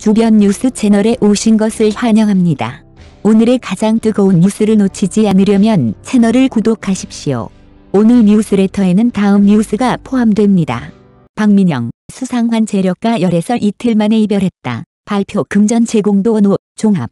주변 뉴스 채널에 오신 것을 환영합니다. 오늘의 가장 뜨거운 뉴스를 놓치지 않으려면 채널을 구독하십시오. 오늘 뉴스레터에는 다음 뉴스가 포함됩니다. 박민영, 수상환 재력가 열애설 이틀 만에 이별했다. 발표 금전 제공도 원호, 종합.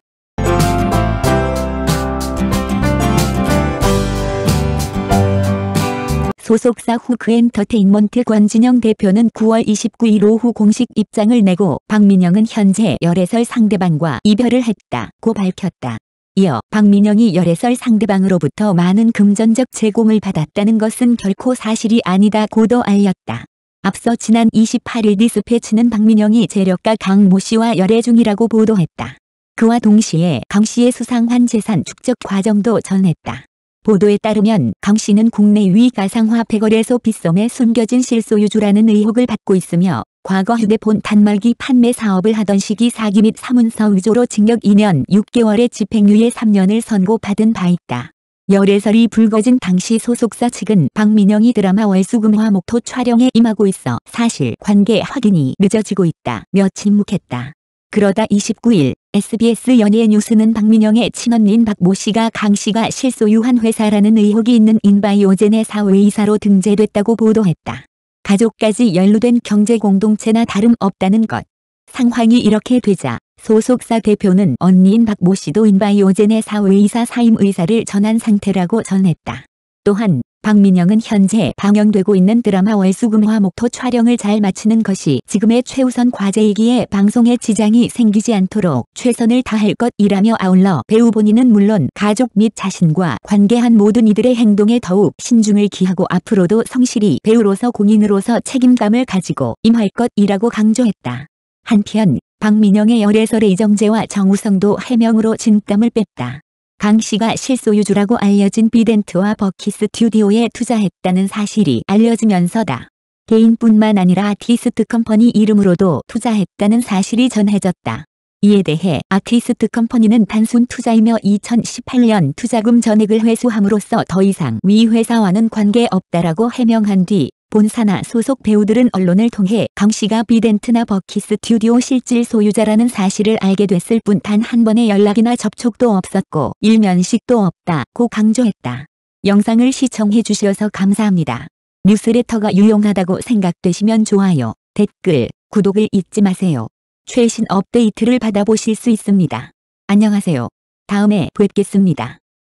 소속사 후크 엔터테인먼트 권진영 대표는 9월 29일 오후 공식 입장을 내고 박민영은 현재 열애설 상대방과 이별을 했다고 밝혔다. 이어 박민영이 열애설 상대방으로부터 많은 금전적 제공을 받았다는 것은 결코 사실이 아니다고도 알렸다. 앞서 지난 28일 디스패치는 박민영이 재력가 강 모 씨와 열애 중이라고 보도했다. 그와 동시에 강 씨의 수상한 재산 축적 과정도 전했다. 보도에 따르면 강 씨는 국내 위 가상화폐 거래소 빗썸에 숨겨진 실소유주라는 의혹을 받고 있으며 과거 휴대폰 단말기 판매 사업을 하던 시기 사기 및 사문서 위조로 징역 2년 6개월의 집행유예 3년을 선고받은 바 있다. 열애설이 불거진 당시 소속사 측은 박민영이 드라마 월수금화 목토 촬영에 임하고 있어 사실 관계 확인이 늦어지고 있다며 침묵했다. 그러다 29일 SBS 연예 뉴스는 박민영의 친언니인 박모 씨가 강 씨가 실소유한 회사라는 의혹이 있는 인바이오젠의 사회이사로 등재됐다고 보도했다. 가족까지 연루된 경제 공동체나 다름없다는 것. 상황이 이렇게 되자 소속사 대표는 언니인 박모 씨도 인바이오젠의 사회이사 사임 의사를 전한 상태라고 전했다. 또한 박민영은 현재 방영되고 있는 드라마 월수금화 목토 촬영을 잘 마치는 것이 지금의 최우선 과제이기에 방송에 지장이 생기지 않도록 최선을 다할 것이라며 아울러 배우 본인은 물론 가족 및 자신과 관계한 모든 이들의 행동에 더욱 신중을 기하고 앞으로도 성실히 배우로서 공인으로서 책임감을 가지고 임할 것이라고 강조했다. 한편 박민영의 열애설의 이정재와 정우성도 해명으로 진땀을 뺐다. 강 씨가 실소유주라고 알려진 비덴트와 버킷 스튜디오에 투자했다는 사실이 알려지면서다. 개인뿐만 아니라 아티스트 컴퍼니 이름으로도 투자했다는 사실이 전해졌다. 이에 대해 아티스트 컴퍼니는 단순 투자이며 2018년 투자금 전액을 회수함으로써 더 이상 위 회사와는 관계없다라고 해명한 뒤 본사나 소속 배우들은 언론을 통해 강 씨가 비덴트나 버킷 스튜디오 실질 소유자라는 사실을 알게 됐을 뿐 단 한 번의 연락이나 접촉도 없었고 일면식도 없다고 강조했다. 영상을 시청해 주셔서 감사합니다. 뉴스레터가 유용하다고 생각되시면 좋아요, 댓글, 구독을 잊지 마세요. 최신 업데이트를 받아보실 수 있습니다. 안녕하세요. 다음에 뵙겠습니다.